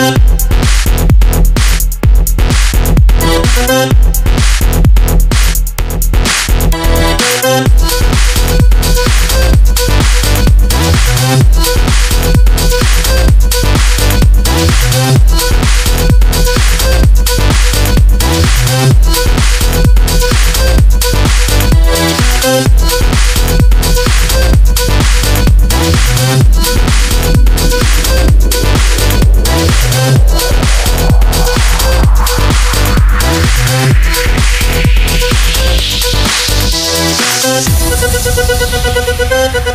love. ハハハハ!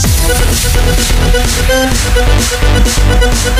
Thank you.